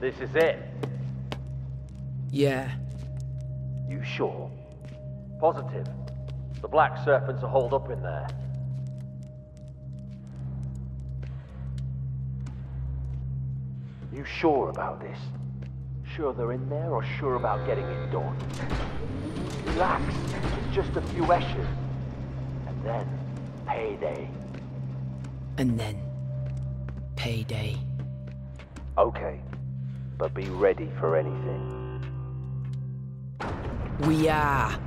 This is it. Yeah. You sure? Positive. The Black Serpents are holed up in there. You sure about this? Sure they're in there or sure about getting it done? Relax. It's just a few Eschers. And then, payday. And then, payday. Okay. But be ready for anything. We are.